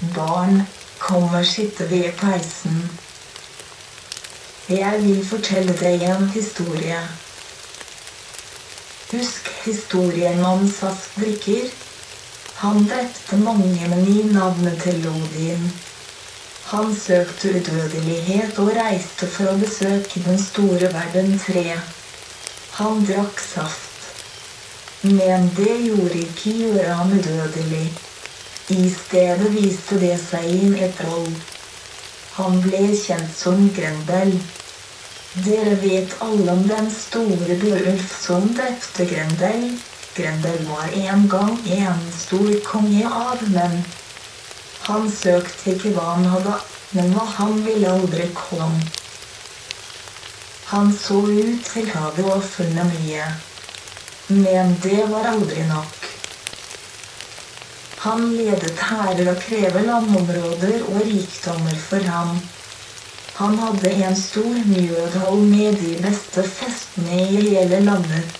Barn, kom og sitte ved peisen. Jeg vil fortelle deg en historie. Husk historien om saftdrikker? Han drepte mange, med i navnet til Lodin. Han søkte udødelighet og reiste for å besøke den store verden tre. Han drakk saft. Men det gjorde ikke gjøre ham udødelig. I stedet viste det seg et troll. Han ble kjent som Grendel. Dere vet alle om den store Beulf som drepte Grendel. Grendel var en gang en stor konge av menn. Han søkte ikke hva han hadde, men hva han ville aldri komme. Han så ut til havet og funnet mye. Men det var aldri nok. Han ledet hærer og krever landområder og rikdommer for ham. Han hadde en stor mjødhold med de beste festene i hele landet.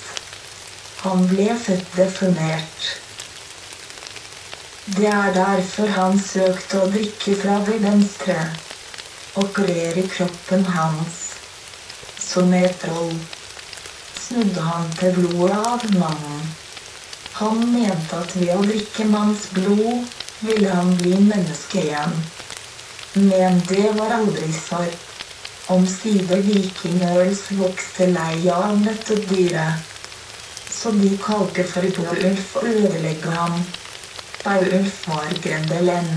Han ble født definert. Det er derfor han søkte å drikke fra det venstre og i kroppen hans. Som et troll snudde han til blodet av mannen. Han mente at ved å drikke manns blod ville han bli menneske igjen. Men det var aldri svar. Omsider vikingøls vokste lei av dette dyret. Så de kalte for Beulf å ødelegge ham. Beulf var grendelen.